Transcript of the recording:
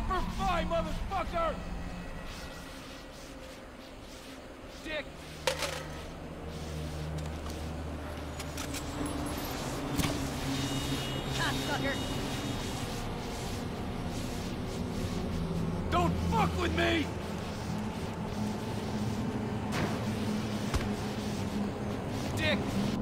Semper Fi, motherfucker! Dick! Ah! Don't fuck with me! Dick!